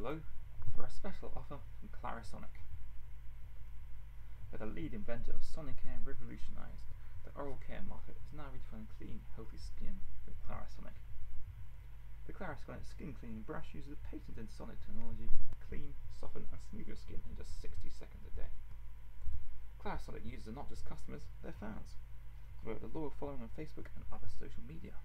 below for a special offer from Clarisonic. Where the lead inventor of Sonicare revolutionized the oral care market is now redefining clean, healthy skin with Clarisonic. The Clarisonic skin cleaning brush uses a patented sonic technology to clean, soften and smooth your skin in just 60 seconds a day. Clarisonic users are not just customers, they're fans, with the loyal following on Facebook and other social media.